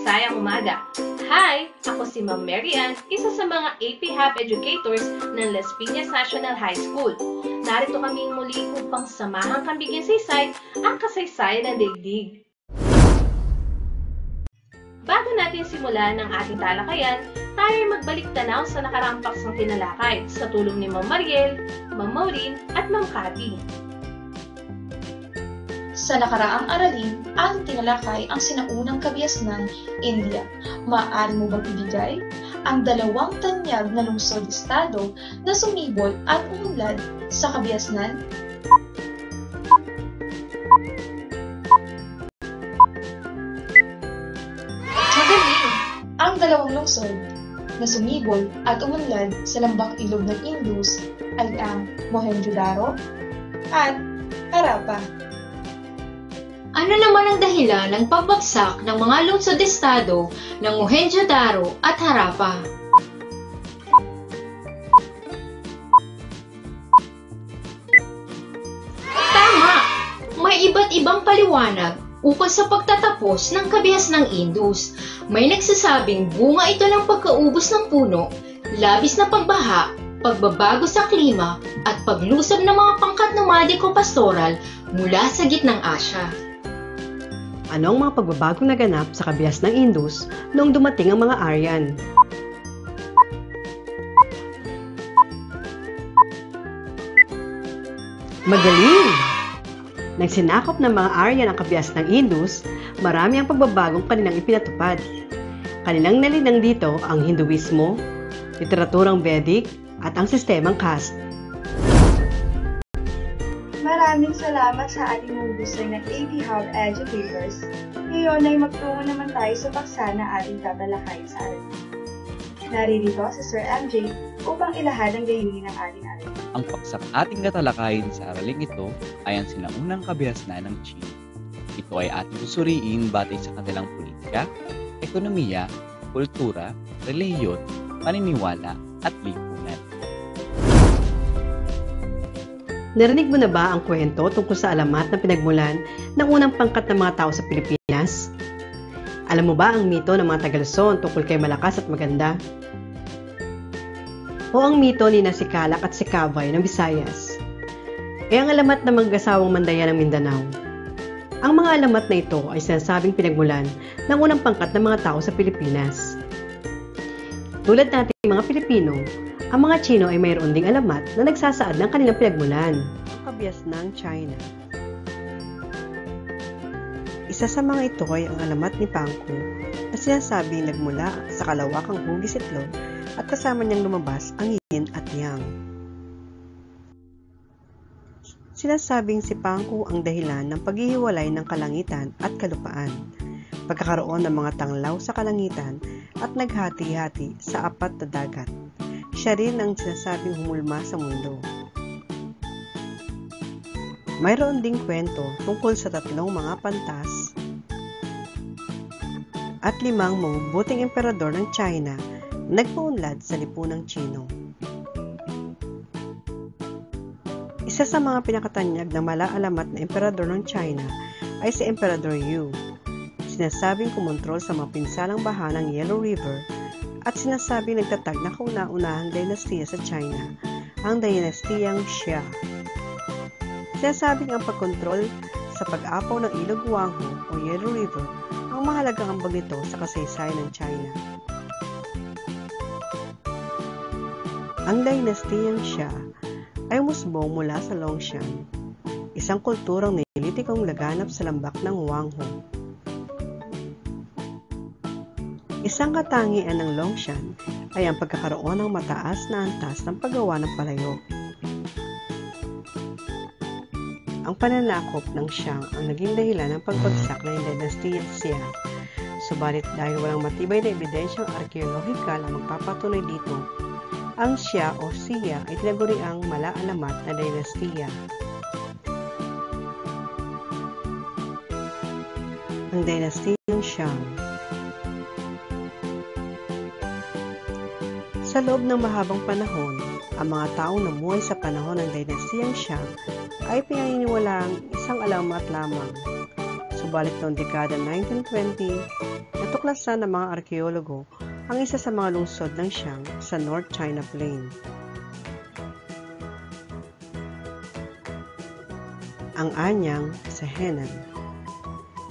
Makasaysayang Umaga. Hi! Ako si Ma'am Mary Ann, isa sa mga AP Hub Educators ng Las Piñas National High School. Narito kami muli upang samahan kang bigyan saysay ang kasaysayan ng daigdig. Bago natin simulan ang ating talakayan, tayo ay magbalik tanaw sa nakarampak ng tinalakay sa tulong ni Ma'am Mariel, Ma'am Maureen at Ma'am Cathy. Sa nakaraang aralin, ating tinalakay ang sinaunang kabias ng India. Maaari mo bang ibigay ang dalawang tanyag na lungsod-estado na sumibol at umunlad sa kabiasnan? Ang dalawang lungsod na sumibol at umunlad sa lambang ilog ng Indus ay ang Mohenjo-daro at Harappa. Ano naman ang dahilan ng pagbagsak ng mga lungsod-estado ng Mohenjo-daro at Harappa? Tama! May iba't ibang paliwanag ukol sa pagtatapos ng kabihas ng Indus. May nagsasabing bunga ito ng pagkaubos ng puno, labis na pagbaha, pagbabago sa klima, at paglusob ng mga pangkat nomadiko pastoral mula sa gitnang Asya. Ano ang mga pagbabagong naganap sa kabias ng Indus noong dumating ang mga Aryan? Magaling! Nang sinakop ng mga Aryan ang kabias ng Indus, marami ang pagbabagong kanilang ipinatupad. Kanilang nalinang dito ang Hinduismo, literaturang Vedic, at ang sistemang caste. Maraming salamat sa ating hubusay ng AP Hub Educators. Ngayon ay magtungo naman tayo sa paksa na ating tatalakay sa aral. Naririto si Sir MJ upang ilahad ang gayunin ng ating aral. Ang paksang ating katalakayin sa araling ito ay ang sinaunang kabihasnan ng China. Ito ay ating susuriin batay sa kanilang politika, ekonomiya, kultura, relihiyon, paniniwala, at lipunan. Narinig mo na ba ang kwento tungkol sa alamat na pinagmulan ng unang pangkat ng mga tao sa Pilipinas? Alam mo ba ang mito ng mga Tagaluzon tungkol kay malakas at maganda? O ang mito ni na at si Kavay ng Visayas? E ang alamat ng mag-asawang mandaya ng Mindanao? Ang mga alamat na ito ay sinasabing pinagmulan ng unang pangkat ng mga tao sa Pilipinas. Tulad nating mga Pilipino, ang mga Chino ay mayroon ding alamat na nagsasaad ng kanilang pinagmulan. Ang kabias ng China. Isa sa mga ito ay ang alamat ni Pangko na sinasabing nagmula sa kalawakang hugis itlog at kasama niyang lumabas ang yin at yang. Sinasabing si Pangko ang dahilan ng paghihiwalay ng kalangitan at kalupaan, pagkakaroon ng mga tanglaw sa kalangitan at naghati-hati sa apat na dagat. Siya rin ang sinasabing humulma sa mundo. Mayroon ding kwento tungkol sa tatlong mga pantas at limang mabubuting emperador ng China na nagpaunlad sa lipunang Chino. Isa sa mga pinakatanyag na malaalamat na emperador ng China ay si Emperador Yu. Sinasabing kumontrol sa mga baha ng Yellow River at sinasabing nagtatag na kauna-unahang dinastiya sa China, ang dinastiyang Xia. Sinasabing ang pagkontrol sa pag-apaw ng ilog Huanghe o Yellow River ang mahalagang ambag nito sa kasaysayan ng China. Ang dinastiyang Xia ay umusbong mula sa Longshan, isang kulturang nilitikong laganap sa lambak ng Huanghe. Isang katangian ng Longshan ay ang pagkakaroon ng mataas na antas ng paggawa ng palayok. Ang pananakop ng Xiang ang naging dahilan ng pagbagsak ng dinastiyang Xia. Subalit dahil walang matibay na ebidensyang arkeolohikal ang magpapatunay dito, ang Xia o Xia ay tinaguriang malaalamat na dinastiya. Ang dinastiyang Xiang Sa loob ng mahabang panahon, ang mga taong namuhay sa panahon ng dinastiyang Xiang ay pinaniniwalaang isang alamat lamang. Subalit noong dekada 1920, natuklasan ng mga arkeologo ang isa sa mga lungsod ng Xiang sa North China Plain. Ang Anyang sa Henan.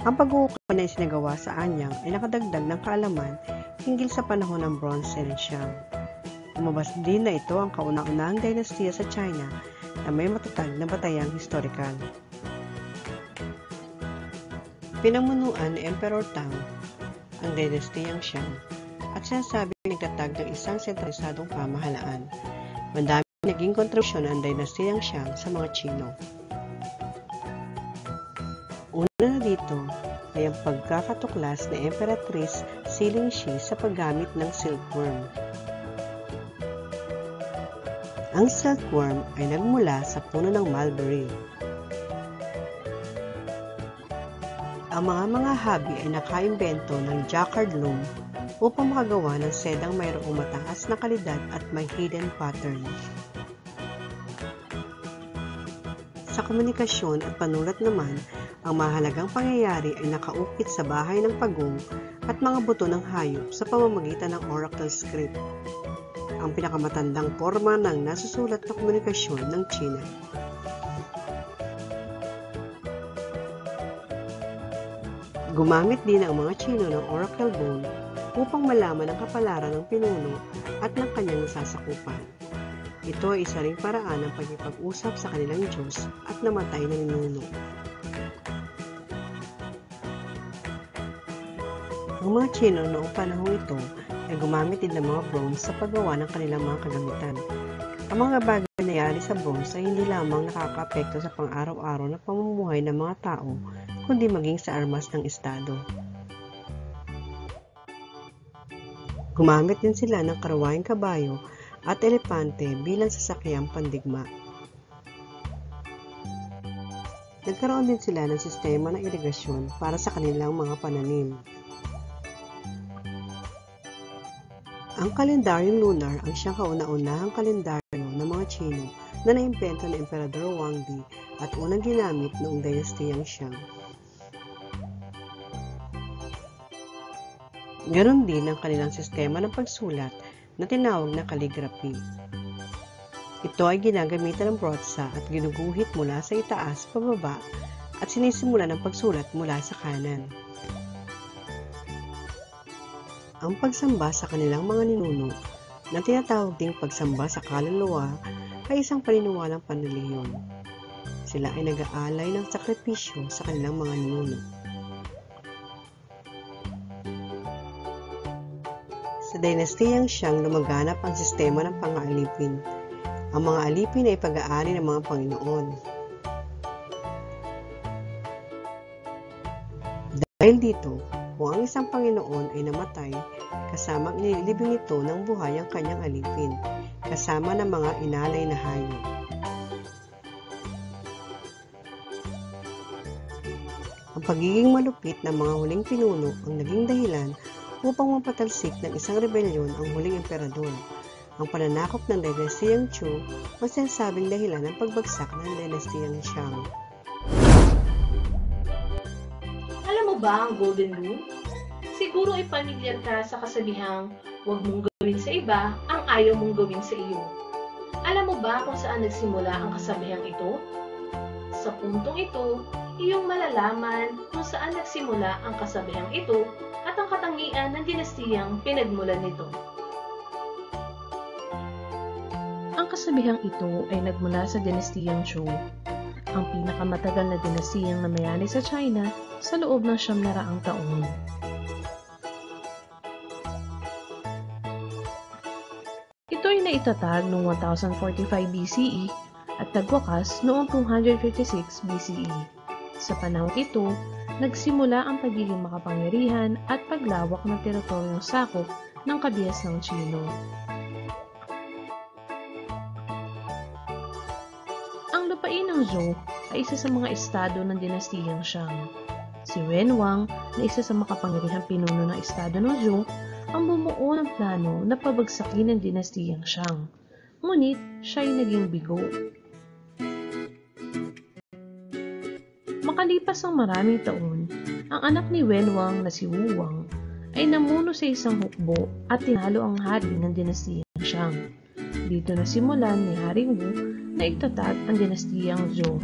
Ang pag-uukay na isinagawa sa Anyang ay nakadagdag ng kaalaman hinggil sa panahon ng Bronze ng Xiang. Lumabas din na ito ang kauna-unahang dinastiya sa China na may matatag na batayang historikal. Pinamunuan ni Emperor Tang ang dinastiyang Xiang at sinasabing nagtatag ng isang sentralisadong pamahalaan. Mandami naging kontribusyon ang dinastiyang Xiang sa mga Chino. Una na dito ay ang pagkakatuklas ni Emperatrice Siling Shi sa paggamit ng silkworm. Ang silkworm ay nagmula sa puno ng mulberry. Ang mga mga habi ay nakaimbento ng jacquard loom upang makagawa ng sedang mayroong mataas na kalidad at may hidden pattern. Sa komunikasyon at panulat naman, ang mahalagang pangyayari ay nakaukit sa bahay ng pagong at mga buto ng hayop sa pamamagitan ng oracle script, ang pinakamatandang forma ng nasusulat na komunikasyon ng China. Gumamit din ang mga Chino ng oracle bone upang malaman ang kapalaran ng pinuno at ng kanyang nasasakupan. Ito ay isa ring paraan ng pagkipag-usap sa kanilang Diyos at namatay na ninuno. Ang mga Chino noong panahong ito ay gumamit din ng mga bronze sa paggawa ng kanilang mga kagamitan. Ang mga bagay na nangyari sa bronze ay hindi lamang nakakaapekto sa pang-araw-araw na pamumuhay ng mga tao, kundi maging sa armas ng Estado. Gumamit din sila ng karawayang kabayo at elepante bilang sasakyang pandigma. Nagkaroon din sila ng sistema ng irigasyon para sa kanilang mga pananim. Ang kalendaryong lunar ang siyang kauna-unahang kalendaryo ng mga Chino na naimbento ng Emperador Wang Di at unang ginamit noong dinastiyang Xiang. Ganon din ang kanilang sistema ng pagsulat na tinawag na calligraphy. Ito ay ginagamitan ng brotsa at ginuguhit mula sa itaas pababa at sinisimula ng pagsulat mula sa kanan. Ang pagsamba sa kanilang mga ninuno na tinatawag ding pagsamba sa kaluluwa ay isang paniniwalang panreliyon. Sila ay nag-aalay ng sakripisyo sa kanilang mga ninuno. Sa dinastiyang siyang lumaganap ang sistema ng pang-aalipin. Ang mga alipin ay pag-aari ng mga Panginoon. Dahil dito, kung ang isang Panginoon ay namatay, kasama ang inilibing nito ng buhay ang kanyang alipin, kasama ng mga inalay na hayop. Ang pagiging malupit ng mga huling pinuno ang naging dahilan upang mapatalsik ng isang rebelyon ang huling emperador. Ang pananakop ng dinastiyang Chu ang sinasabing dahilan ng pagbagsak ng dinastiyang Shang. Ba ang Golden Rule? Siguro ay pamilyar ka sa kasabihang huwag mong gawin sa iba ang ayaw mong gawin sa iyo. Alam mo ba kung saan nagsimula ang kasabihang ito? Sa puntong ito, iyong malalaman kung saan nagsimula ang kasabihang ito at ang katangian ng dinastiyang pinagmulan nito. Ang kasabihang ito ay nagmula sa dinastiyang Zhou, ang pinakamatagal na dinastiyang namayani sa China sa loob ng siyam na raang taon. Ito ay naitatag noong 1045 BCE at nagwakas noong 256 BCE. Sa panahong ito, nagsimula ang pagiging makapangyarihan at paglawak ng teritoryong sakop ng kabihas ng Chino. Lupain ng Zhou ay isa sa mga estado ng dinastiyang Shang. Si Wenwang, na isa sa makapangyarihang pinuno ng estado ng Zhou, ang bumuo ng plano na pabagsakin ng dinastiyang Shang. Ngunit, siya ay naging bigo. Makalipas ang maraming taon, Ang anak ni Wenwang na si Wuwang ay namuno sa isang hukbo at tinalo ang hari ng dinastiyang Shang. Dito nasimulan ni Haring Wu na iktatag ang dinastiyang Zhou.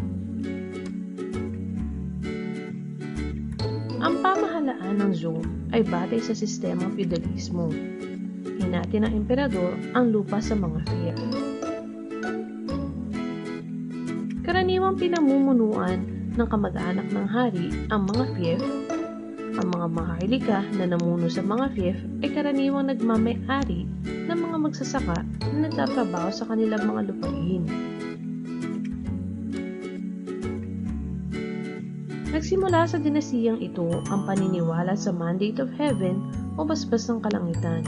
Ang pamahalaan ng Zhou ay batay sa sistemang feudalismo. Hinati ng emperador ang lupa sa mga fief. Karaniwang pinamumunuan ng kamag-anak ng hari ang mga fief. Ang mga maharlika na namuno sa mga fief ay karaniwang nagmamay-ari ng mga magsasaka na nagtatrabaho sa kanilang mga lupain. Nagsimula sa dinastiyang ito ang paniniwala sa mandate of heaven o basbas ng kalangitan.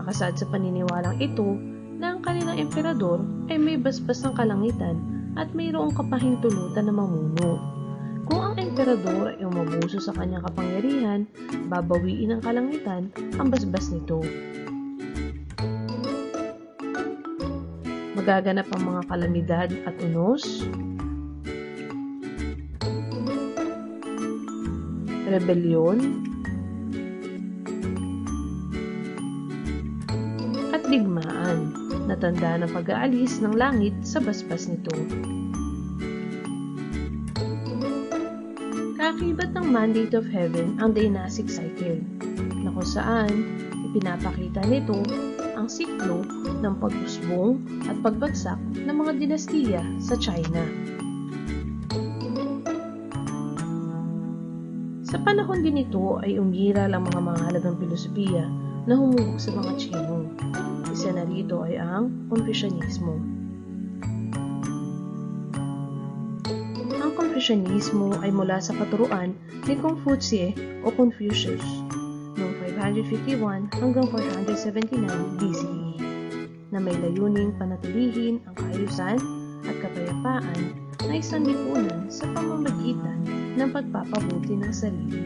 Nakasad sa paniniwalang ito na ang kanilang emperador ay may basbas ng kalangitan at mayroong kapahintulutan na mamuno. Kung ang emperador ay umabuso sa kanyang kapangyarihan, babawiin ng kalangitan ang basbas nito. Magaganap ang mga kalamidad at unos, rebelyon, at digmaan na tanda ng pag-aalis ng langit sa basbas nito. Kakibat ng mandate of heaven ang dynastic cycle, na kung saan ipinapakita nito ang siklo ng pag-usbong at pagbagsak ng mga dinastiya sa China. Sa panahon din ito ay umiral ang mga mahalagang filosofiya na humubog sa mga Chino. Isa na rito ay ang Confucianismo. Ang Confucianismo ay mula sa katuruan ni Confucius o Confucius noong 551 hanggang 479 BCE na may layuning panatilihin ang kaayusan at kapayapaan na isang lipunan sa pamamagitan ng pagpapabuti ng sarili.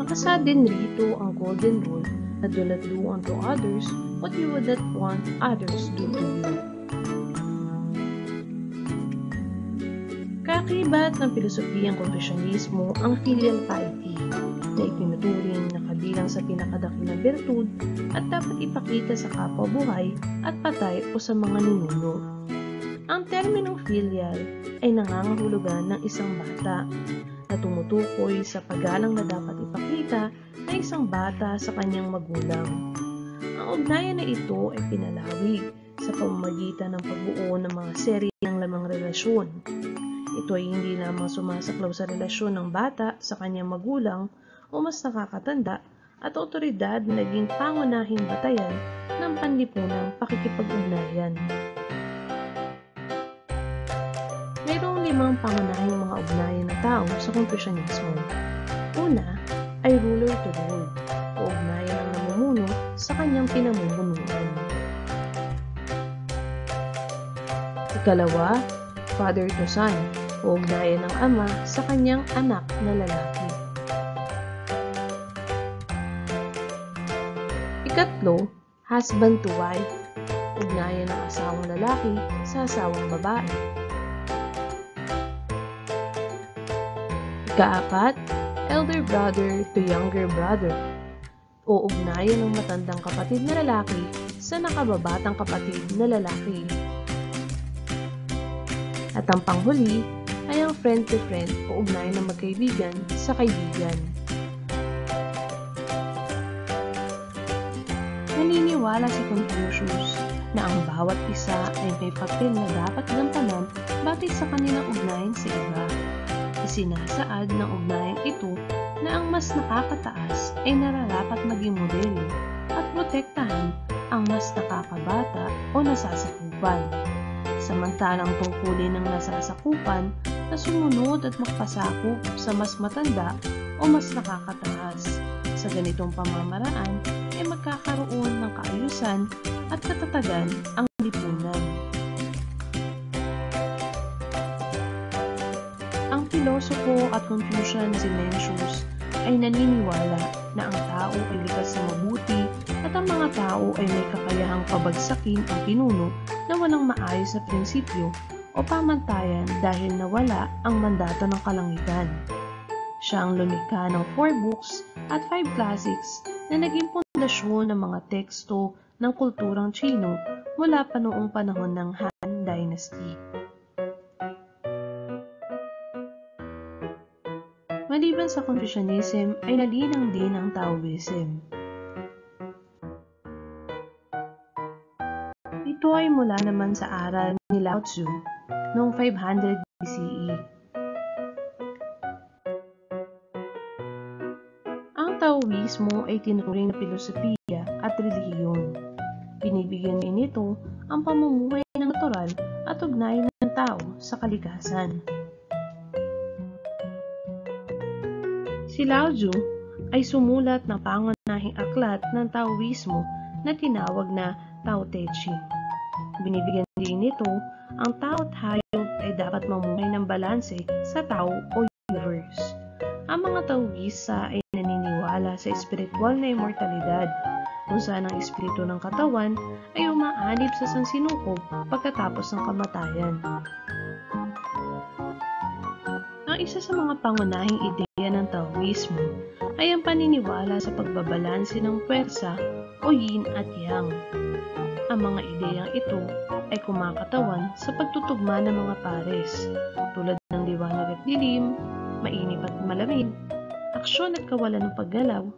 Nakasad din rito ang golden rule na do not do unto others what you would not want others do to you. Kakibat ng pilosopiyang Confucianismo ang filial piety na itinuturing na kabilang sa pinakadakilang bertud at dapat ipakita sa kapwa buhay at patay o sa mga ninuno. Ang terminong filial ay nangangahulugan ng isang bata na tumutukoy sa paggalang na dapat ipakita ng isang bata sa kanyang magulang. Ang ugnayan na ito ay pinalawig sa pamamagitan ng pagbuo ng mga serye ng lamang relasyon. Ito ay hindi lamang sumasaklaw sa relasyon ng bata sa kanyang magulang o mas nakakatanda at otoridad na naging pangunahing batayan ng panlipunang pakikipag-ugnayan. Mayroong limang pangunahing mga ugnayan na tao sa Confucianismo. Una ay ruler to rule o ugnayan ng namumuno sa kanyang pinamumunuan. Ikalawa, father to son o ugnayan ng ama sa kanyang anak na lalaki. Ikatlo, husband to wife, ugnayan ng asawang lalaki sa asawang babae. Ikaapat, elder brother to younger brother, o ugnayan ng matandang kapatid na lalaki sa nakababatang kapatid na lalaki. At ang panghuli ay ang friend to friend o ugnayan ng magkaibigan sa kaibigan. Naniniwala si Confucius na ang bawat isa ay may papel na dapat gampanan batay sa kanilang ugnayan sa iba. Isinasaad ng ugnayang ito na ang mas nakakataas ay nararapat maging modelo at protektahan ang mas nakakabata o nasasakupan. Samantalang tungkulin ng nasasakupan na sumunod at magpasakop sa mas matanda o mas nakakataas. Sa ganitong pamamaraan ay magkakaroon ng kaayusan at katatagan ang lipunan. Ang pilosopo at Confucian na si Mencius ay naniniwala na ang tao ay likas sa mabuti at ang mga tao ay may kakayahang pabagsakin ang pinuno na walang maayos na prinsipyo o pamantayan dahil nawala ang mandato ng kalangitan. Siya ang lumikha ng 4 books at 5 classics na naging pundasyon ng mga teksto ng kulturang Chino mula pa noong panahon ng Han Dynasty. Maliban sa Confucianism ay nalinang din ang Taoism. Ito ay mula naman sa aral ni Lao Tzu noong 500 BCE. Ang Taoismo ay tinuring na filosofiya at relihiyon. Binibigyan din nito ang pamumuhay ng natural at ugnayan ng tao sa kalikasan. Si Lao Tzu ay sumulat ng pangunahing aklat ng Taoismo na tinawag na Tao Te Ching. Binibigyan din nito ang tao at hayop ay dapat mamuhay ng balanse sa tao o universe. Ang mga Taoista ay naniniwala sa espiritual na immortalidad kung saan ang espiritu ng katawan ay umaanib sa sansinukob pagkatapos ng kamatayan. Ang isa sa mga pangunahing ideya ng Taoismo ay ang paniniwala sa pagbabalanse ng pwersa o yin at yang. Ang mga ideyang ito ay kumakatawan sa pagtutugma ng mga pares, tulad ng liwanag at dilim, mainip at malamig, aksyon at kawalan ng paggalaw,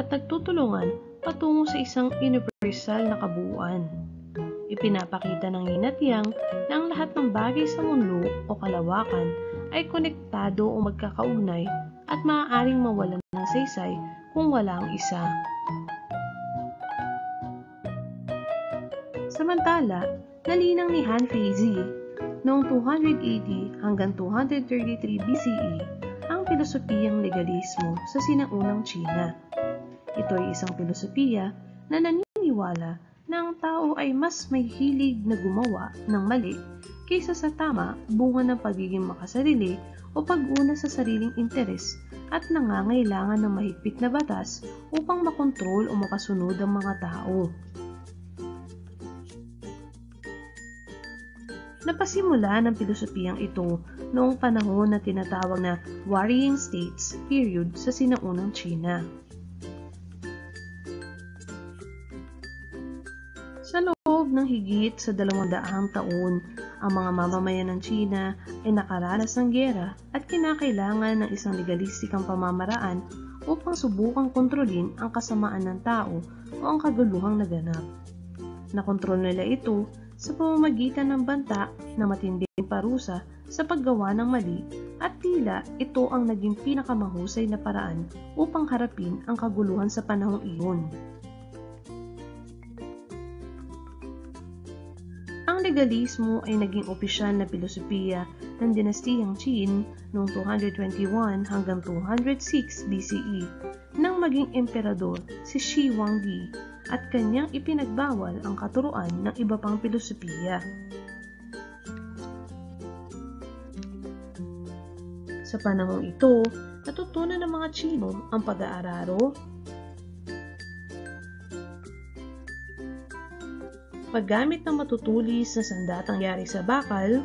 at nagtutulungan patungo sa isang universal na kabuuan. Ipinapakita ng yin at yang na ang lahat ng bagay sa mundo o kalawakan ay konektado o magkakaugnay at maaaring mawalan ng saysay kung wala ang isa. Samantala, nalinang ni Han Feizi noong 280 hanggang 233 BCE ang filosofiyang legalismo sa sinaunang China. Ito ay isang filosofiya na naniniwala na ang tao ay mas may hilig na gumawa ng mali kaysa sa tama bunga ng pagiging makasarili o pag-una sa sariling interes at nangangailangan ng mahigpit na batas upang makontrol o mapasunod ang mga tao. Napasimula ng pilosopiyang ito noong panahon na tinatawag na Worrying States period sa sinaunang China. Sa loob ng higit sa dalawang daang taon, ang mga mamamayan ng China ay nakaranas ng gera at kinakailangan ng isang legalistikang pamamaraan upang subukang kontrolin ang kasamaan ng tao o ang kaguluhang naganap. Nakontrol nila ito sa pamamagitan ng banta na matinding parusa sa paggawa ng mali at tila ito ang naging pinakamahusay na paraan upang harapin ang kaguluhan sa panahong iyon. Ang legalismo ay naging opisyal na filosofiya ng dinastiyang Qin noong 221 hanggang 206 BCE nang maging emperador si Shi Huangdi at kanyang ipinagbawal ang katuruan ng iba pang filosofiya. Sa panahong ito, natutunan ng mga Chino ang pag-aararo, paggamit ng matutulis na sandatang yari sa bakal,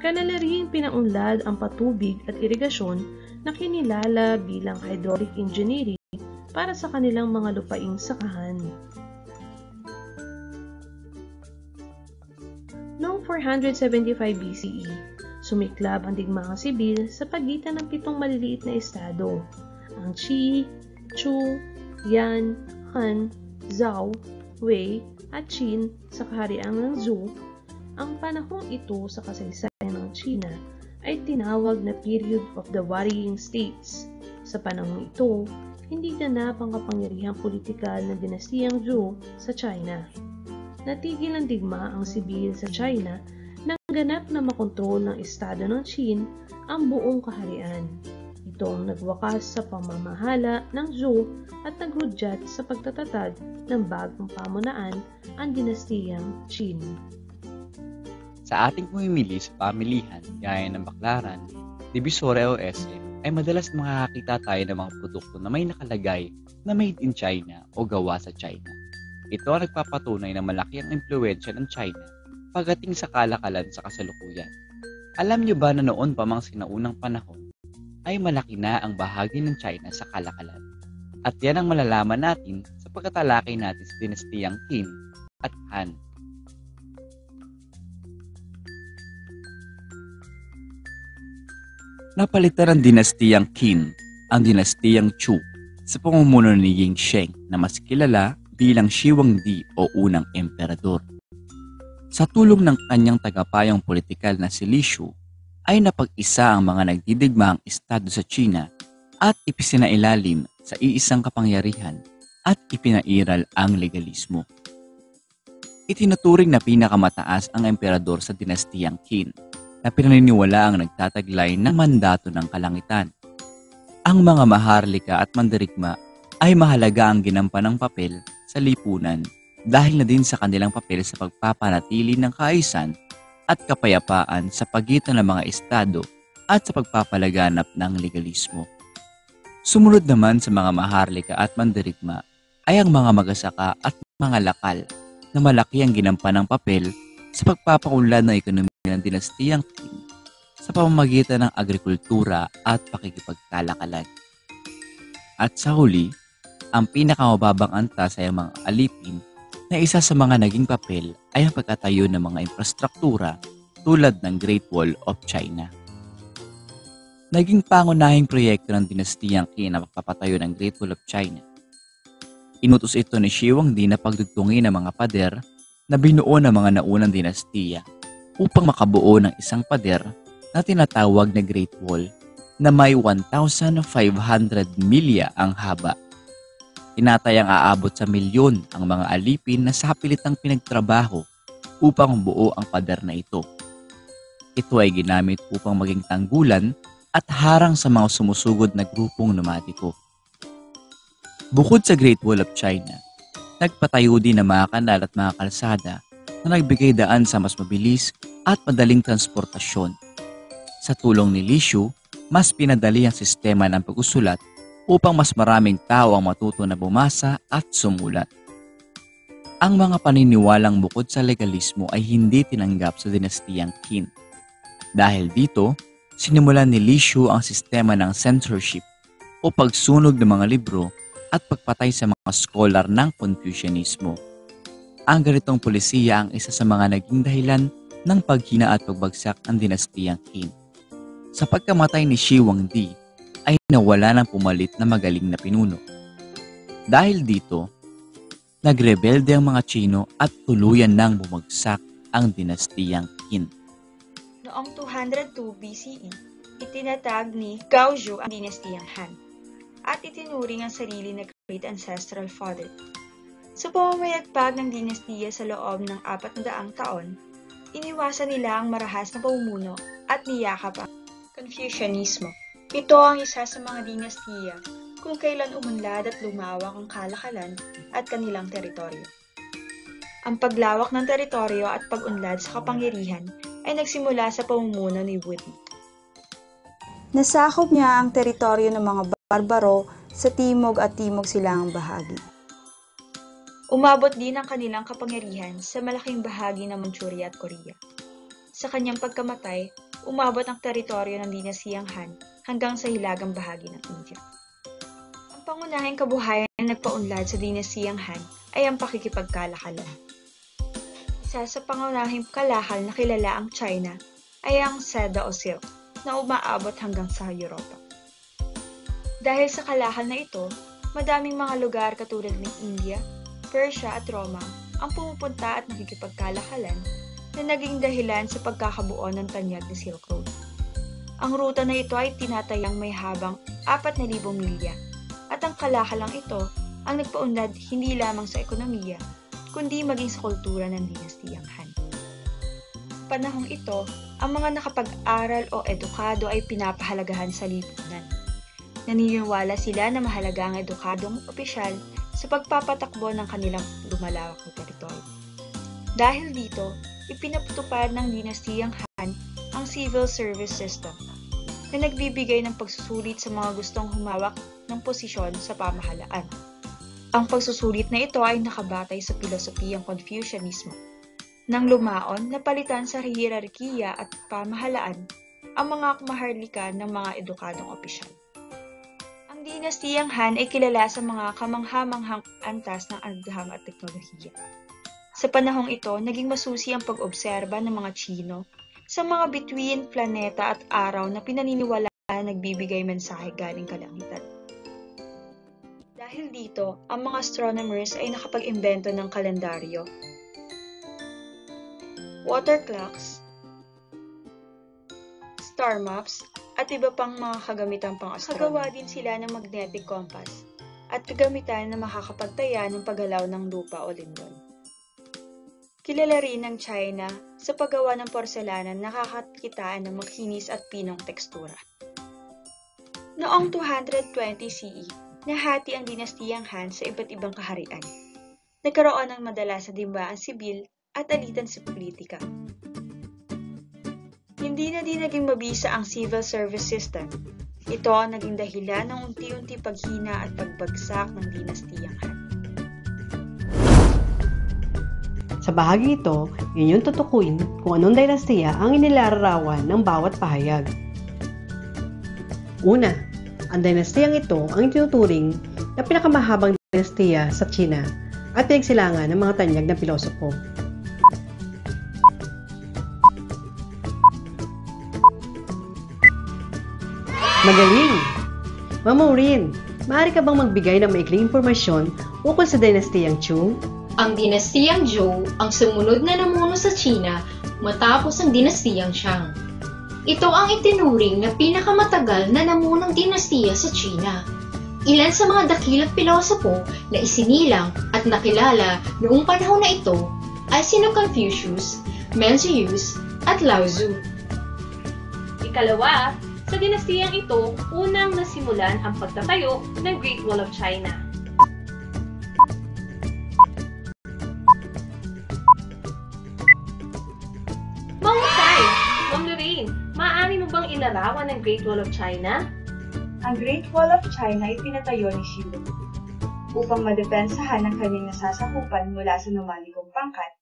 kanala rin pinaunlad ang patubig at irigasyon na kinilala bilang hydraulic engineering para sa kanilang mga lupaing sakahan. Noong 475 BCE, sumiklab ang digmaang sibil sa pagitan ng pitong maliliit na estado, ang Qi, Chu, Yan, Han, Zhao, Wei, at Qin sa kaharian ng Zhou. Ang panahong ito sa kasaysayan ng China ay tinawag na period of the worrying states. Sa panahong ito, hindi ganap ang kapangyarihang politikal na dinastiyang Zhou sa China. Natigil ang digma ang sibil sa China nang ganap na makontrol ng estado ng Qin ang buong kaharian. Ito ang nagwakas sa pamamahala ng Zhou at naghudyat sa pagtatatag ng bagong pamunaan ang dinastiyang Qin. Sa ating pumimili sa pamilihan, gaya ng baklaran, divisoria o SM, ay madalas makakakita tayo ng mga produkto na may nakalagay na made in China o gawa sa China. Ito ang nagpapatunay na malaki ang impluensya ng China pagdating sa kalakalan sa kasalukuyan. Alam niyo ba na noon pa mang sinaunang panahon ay malaki na ang bahagi ng China sa kalakalan? At yan ang malalaman natin sa pagkatalakay natin sa dinastiyang Qin at Han. Napalitan ng dinastiyang Qin ang dinastiyang Chu sa pamumuno ni Ying Sheng na mas kilala bilang Shi Huangdi o unang emperador. Sa tulong ng kanyang tagapayong politikal na si Li Shu, ay napag-isa ang mga nagdidigmaang estado sa China at ipisinailalim sa iisang kapangyarihan at ipinairal ang legalismo. Itinuturing na pinakamataas ang emperador sa dinastiyang Qin na pinaniniwala ang nagtataglay ng mandato ng kalangitan. Ang mga maharlika at mandirigma ay mahalaga ang ginampan ng papel sa lipunan dahil na din sa kanilang papel sa pagpapanatili ng kaayusan at kapayapaan sa pagitan ng mga estado at sa pagpapalaganap ng legalismo. Sumunod naman sa mga maharlika at mandirigma ay ang mga magasaka at mga lakal na malaki ang ginampan ng papel sa pagpapaunlad ng ekonomiya ng dinastiyang Qing sa pamamagitan ng agrikultura at pakikipagkalakalan. At sa huli, ang pinakamababang antas ay ang mga alipin na isa sa mga naging papel ay ang pagkatayo ng mga infrastruktura tulad ng Great Wall of China. Naging pangunahing proyekto ng dinastiyang Qin na pagpapatayo ng Great Wall of China. Inutos ito ni Shi Huangdi na pagdugtungin ng mga pader na binuo ng mga naunang dinastiya upang makabuo ng isang pader na tinatawag na Great Wall na may 1,500 milya ang haba Tinatayang aabot sa milyon ang mga alipin na sa pilitang pinagtrabaho upang buo ang pader na ito. Ito ay ginamit upang maging tanggulan at harang sa mga sumusugod na grupong nomadiko. Bukod sa Great Wall of China, nagpatayo din ng mga kanal at mga kalsada na nagbigay daan sa mas mabilis at madaling transportasyon. Sa tulong ni Lishu, mas pinadali ang sistema ng pag-usulat upang mas maraming tao ang matuto na bumasa at sumulat. Ang mga paniniwalang bukod sa legalismo ay hindi tinanggap sa dinastiyang Qin. Dahil dito, sinimulan ni Li Shu ang sistema ng censorship o pagsunog ng mga libro at pagpatay sa mga scholar ng Confucianismo. Ang ganitong polisiya ang isa sa mga naging dahilan ng paghina at pagbagsak ng dinastiyang Qin. Sa pagkamatay ni Shi Huangdi, ay nawala ng pumalit na magaling na pinuno. Dahil dito, nagrebelde ang mga Chino at tuluyan nang bumagsak ang dinastiyang Qin. Noong 202 BCE, itinatag ni Gaozhou ang dinastiyang Han at itinuring ang sarili na great ancestral father. Sa pamamayagpag ng dinastiya sa loob ng 400 taon, iniwasan nila ang marahas na pamumuno at niyakap ang Confucianismo. Ito ang isa sa mga dinastiya kung kailan umunlad at lumawak ang kalakalan at kanilang teritoryo. Ang paglawak ng teritoryo at pag-unlad sa kapangyarihan ay nagsimula sa pamumuno ni Wudi. Nasakop niya ang teritoryo ng mga barbaro sa timog at timog silangang bahagi. Umabot din ang kanilang kapangyarihan sa malaking bahagi ng Manchuria at Korea. Sa kanyang pagkamatay, umabot ang teritoryo ng dinastiyang Han hanggang sa hilagang bahagi ng India. Ang pangunahing kabuhayan na nagpaunlad sa dinastiyang Han ay ang pakikipagkalakalan. Isa sa pangunahing kalakal na kilala ang China ay ang seda o silk na umaabot hanggang sa Europa. Dahil sa kalakal na ito, madaming mga lugar katulad ng India, Persia at Roma ang pumupunta at nakikipagkalakalan na naging dahilan sa pagkakabuo ng tanyag ni Silk Road. Ang ruta na ito ay tinatayang may habang 4,000 milya at ang kalakalang ito ang nagpaunlad hindi lamang sa ekonomiya, kundi maging sa kultura ng dinastiyang Han. Panahong ito, ang mga nakapag-aral o edukado ay pinapahalagahan sa lipunan. Naniniwala sila na mahalaga ang edukadong opisyal sa pagpapatakbo ng kanilang lumalawak na teritoryo. Dahil dito, ipinaputupad ng dinastiyang Han ang civil service system na nagbibigay ng pagsusulit sa mga gustong humawak ng posisyon sa pamahalaan. Ang pagsusulit na ito ay nakabatay sa pilosopiyang Confucianismo. Nang lumaon, napalitan sa hierarkiya at pamahalaan ang mga maharlika ng mga edukadong opisyal. Ang dinastiyang Han ay kilala sa mga kamanghamanghang antas ng agham at teknolohiya. Sa panahong ito, naging masusi ang pag-obserba ng mga Chino sa mga bituin, planeta at araw na pinaniniwala nagbibigay mensahe galing kalangitan. Dahil dito, ang mga astronomers ay nakapag-imbento ng kalendaryo, water clocks, star maps, at iba pang mga kagamitan pang astronomy. Kagawa din sila ng magnetic compass at kagamitan na makakapagtaya ng paggalaw ng lupa o lindol. Kilala rin ng China sa paggawa ng porselanan na nakakakitaan ng makinis at pinong tekstura. Noong 220 CE, nahati ang dinastiyang Han sa iba't ibang kaharian. Nagkaroon ng madalas sa dimbaan sibil at alitan sa politika. Hindi na din naging mabisa ang civil service system. Ito ang naging dahilan ng unti-unti paghina at pagbagsak ng dinastiyang Han. Sa bahagi ito, inyong tutukuyin kung anong dinastiya ang inilalarawan ng bawat pahayag. Una, ang dinastiyang ito ang tinuturing na pinakamahabang dinastiya sa China at pinagsilangan ng mga tanyag na pilosopo. Magaling! Mama Maureen, maaari ka bang magbigay ng maikling impormasyon ukol sa dinastiyang Chu? Ang dinastiyang Zhou ang sumunod na namuno sa China matapos ang dinastiyang Shang. Ito ang itinuring na pinakamatagal na namunong dinastiya sa China. Ilan sa mga dakilang pilosopo na isinilang at nakilala noong panahon na ito ay sino Confucius, Mencius, at Lao Tzu. Ikalawa, sa dinastiyang ito, unang nasimulan ang pagtatayo ng Great Wall of China. Mahusay! Ma'am Lorraine, maaari mo bang ilarawan ng Great Wall of China? Ang Great Wall of China ay pinatayo ni Xi upang madepensahan ang kanyang nasasakupan mula sa numalikong pangkat.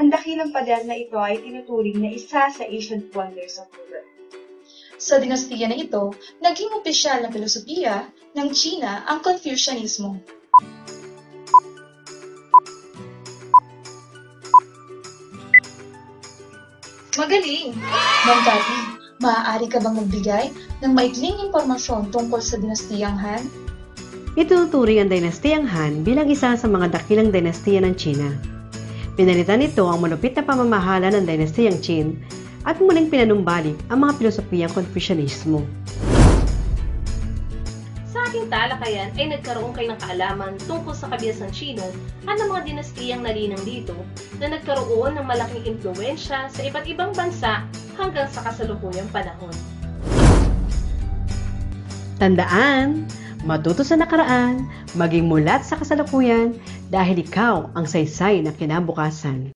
Ang dakilang pader na ito ay tinuturing na isa sa Asian Wonders of the World. Sa dinastiya na ito, naging opisyal na filosofiya ng China ang Confucianismo. Magaling! Ma'am Cathy, maaari ka bang magbigay ng maikling impormasyon tungkol sa dinastiyang Han? Ituturing ang dinastiyang Han bilang isa sa mga dakilang dinastiya ng China. Pinalitan nito ang malupit na pamamahala ng dinastiyang Qin at muling pinanumbalik ang mga pilosopiyang Confucianismo. Sa aking talakayan ay nagkaroon kayo ng kaalaman tungkol sa kabiasang Chino at ng mga dinastiyang nalinang dito na nagkaroon ng malaking impluensya sa iba't ibang bansa hanggang sa kasalukuyang panahon. Tandaan, matuto sa nakaraan, maging mulat sa kasalukuyan dahil ikaw ang saysay na kinabukasan.